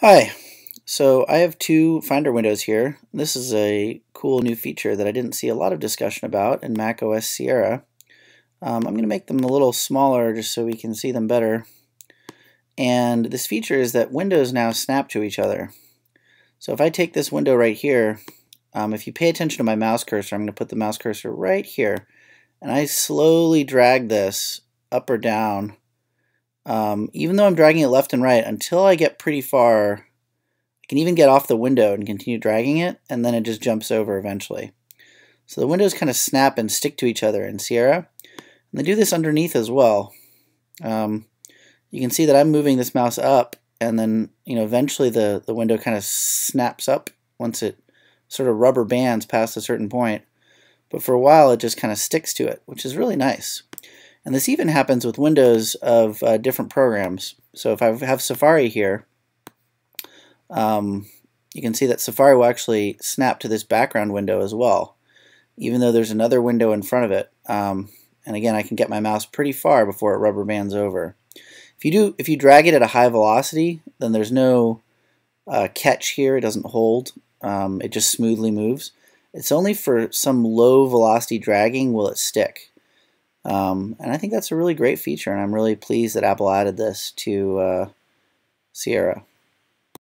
Hi, so I have two Finder windows here. This is a cool new feature that I didn't see a lot of discussion about in Mac OS Sierra. Um, I'm going to make them a little smaller just so we can see them better. And this feature is that windows now snap to each other. So if I take this window right here, um, if you pay attention to my mouse cursor, I'm going to put the mouse cursor right here, and I slowly drag this up or down um, even though I'm dragging it left and right, until I get pretty far, I can even get off the window and continue dragging it, and then it just jumps over eventually. So the windows kind of snap and stick to each other in Sierra. And they do this underneath as well. Um, you can see that I'm moving this mouse up, and then you know eventually the, the window kind of snaps up once it sort of rubber bands past a certain point. But for a while it just kind of sticks to it, which is really nice. And this even happens with windows of uh, different programs. So if I have Safari here, um, you can see that Safari will actually snap to this background window as well, even though there's another window in front of it. Um, and again, I can get my mouse pretty far before it rubber bands over. If you do, if you drag it at a high velocity, then there's no uh, catch here. It doesn't hold. Um, it just smoothly moves. It's only for some low velocity dragging will it stick. Um, and I think that's a really great feature, and I'm really pleased that Apple added this to uh, Sierra.